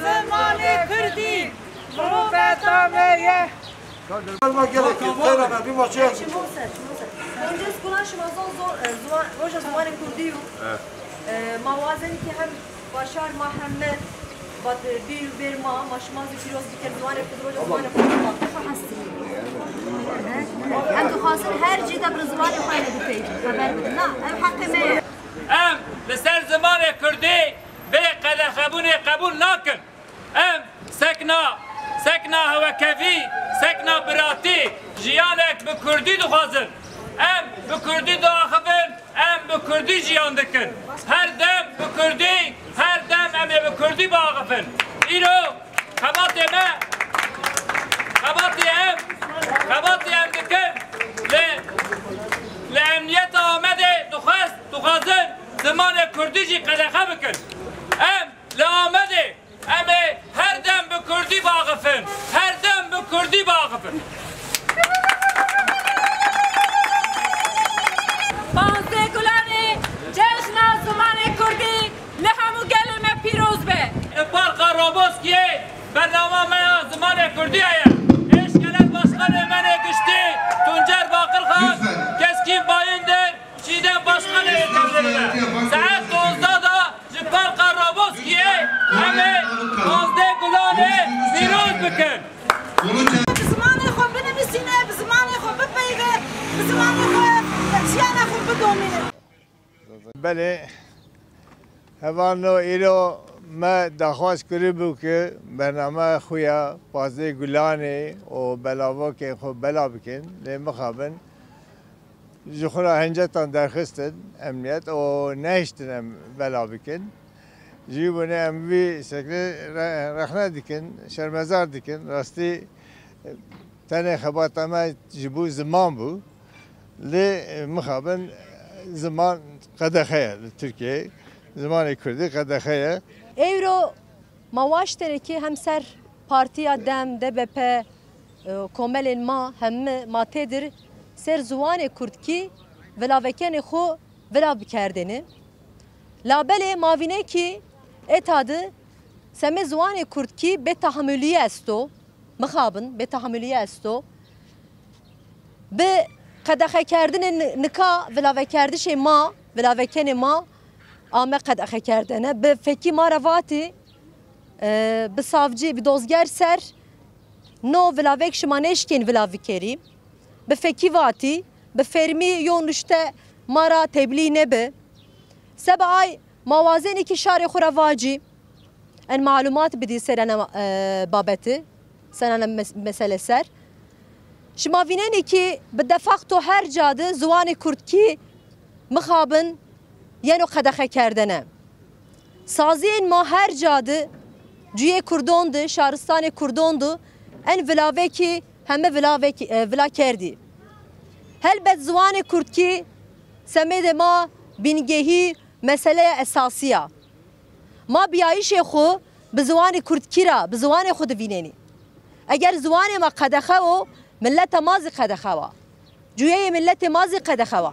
زمانی کردی Alma gerek yok. Beraber bir maçı yapın. اونجا سکولان شما زور زور زوان روش زمان کردی و موازنی که هم باشار ما همه باد بیر بیر ما ما شما زی پیروز بکن زمان کردی روش زمان کردی هم دخواستن هر جی دبر زمان خواهی بپیج خبر بدن نه هم حق میه ام لسر زمان کردی به قدر خبون قبول نکن ام سکنا سکنا هوا کفی سکنا براتی جیانک به کردی دخوازن ام به کردی داخفن ام به کردی جیان دکن هر دم به کردی هر دم ام به کردی باغفن ایرو خباتی ما خباتی ام خباتی ام دکن ل لامنیت آمده دخواست دخوازن زمان کردی جی قدخه بکن ام لآمده ام هر دم به کردی باغفن هر دم به کردی باغفن بازده گلانی جشن زمان کردی لهمو گلمه پیروز به پارقا روبوسکیه برنامه من زمان کردی آیا اشکالت başkan emene güçtü Tuncer Bakır Khan Lütfen. keskin bayındır Çiğdem başkan eğitimlerine Saat 9'da da Parka Roboski'ye Hemen Olunca زمان خود بنویسینه به زمان خود بپیوه به زمان خود چیان خود بدومینه بله هوانو ایرو ما درخواست کری بود که برنامه خویا پازده گلانه و بلاوا که خود بلا بکن لمخابن جخورا هنجتان درخستن امنیت و نهشتن بلا بکن. جیبونه ام وی شکل رخنه دیکن شرمزار دیکن. راستی تنه خبات ما جبو زمان بو. لی مخابن زمان قدخه ترکیه. زمان کردی قدخه ایرو مواش ترکی همسر پارتیا دم دبپ کمل ما هم ما تدر سر زوان کرد کی ولاوکن خو ولا بکردنی لابل ماوینه کی ki etadı seme zuwane kurtki be tahammülüye esto mıxabın be tahammülüye esto به قدخه کردن نکا ولابه کردش ما ولابه کن ما آمه قدخه کردنه به فکی ما رواتی به savcı به dozger ser no ولابه شما نشکین ولابه کری به فکی واتی به فرمی یونشته مارا تبلی نبه سبع ay موازنی که شار خورا واجی en malumat بدی سرنا بابتی سرنا mesele ser شما vînenê ki bi defaqto her cadı ziwanê Kurtkî mixabin yên û qedexe kerdine. Saziyên ma her cadı ciyê Kurdon di, şaristanê Kurdon di, en vilavekî heme vilavekî vila kerdî. Helbet ziwanê Kurtkî semê de ma bingehî مسئله اساسیه ما بیایش خو به زبان کردکی را به زبان خود بینینی اگر زبان ما قدخه و ملت مازی قدخه و جویه ملت مازی قدخه و